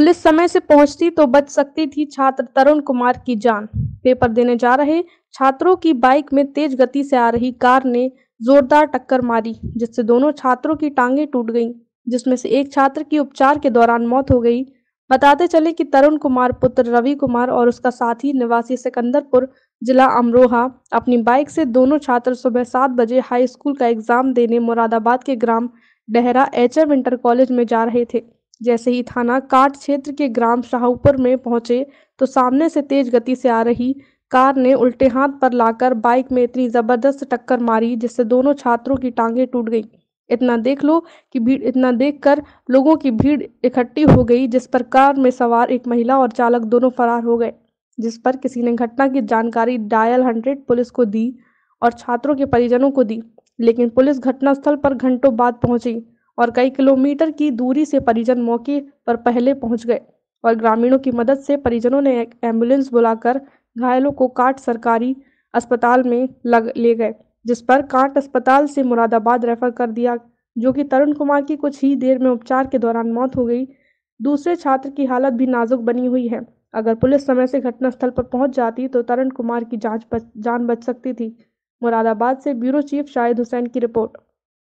Police समय से पहुँचती तो बच सकती थी छात्र तरुण कुमार की जान। पेपर देने जा रहे छात्रों की बाइक में तेज गति से आ रही कार ने जोरदार टक्कर मारी, जिससे दोनों छात्रों की टांगें टूट गईं, जिसमें से एक छात्र की उपचार के दौरान मौत हो गई। बताते चले कि तरुण कुमार, पुत्र रवि कुमार और उसका साथी निवासी सिकंदरपुर, जिला अमरोहा, अपनी बाइक से दोनों छात्र सुबह सात बजे हाई स्कूल का एग्ज़ाम देने मुरादाबाद के ग्राम डेहरा एचएम इंटर कॉलेज में जा रहे थे। जैसे ही थाना काट क्षेत्र के ग्राम शाहपुर में पहुँचे तो सामने से तेज गति से आ रही कार ने उल्टे हाथ पर लाकर बाइक में इतनी ज़बरदस्त टक्कर मारी, जिससे दोनों छात्रों की टांगें टूट गई। इतना देख लो कि भीड़, इतना देखकर लोगों की भीड़ इकट्ठी हो गई, जिस पर कार में सवार एक महिला और चालक दोनों फरार हो गए, जिस पर किसी ने घटना की जानकारी डायल हंड्रेड पुलिस को दी और छात्रों के परिजनों को दी। लेकिन पुलिस घटनास्थल पर घंटों बाद पहुँची। और कई किलोमीटर की दूरी से परिजन मौके पर पहले पहुँच गए और ग्रामीणों की मदद से परिजनों ने एक एंबुलेंस बुलाकर घायलों को काट सरकारी अस्पताल में लग ले गए जिस पर काट अस्पताल से मुरादाबाद रेफर कर दिया जो कि तरुण कुमार की कुछ ही देर में उपचार के दौरान मौत हो गई। दूसरे छात्र की हालत भी नाजुक बनी हुई है। अगर पुलिस समय से घटनास्थल पर पहुँच जाती तो तरुण कुमार की जाँच बच, जान बच सकती थी। मुरादाबाद से ब्यूरो चीफ शाहिद हुसैन की रिपोर्ट।